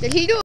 Did he do